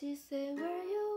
She said, where you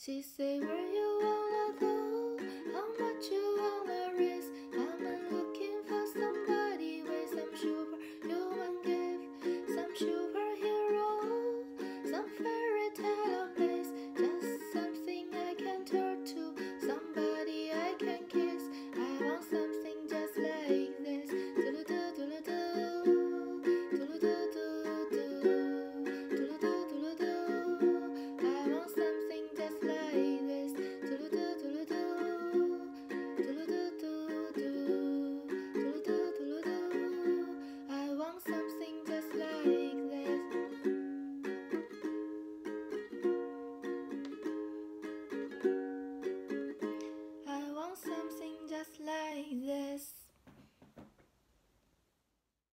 She say where you wanna go?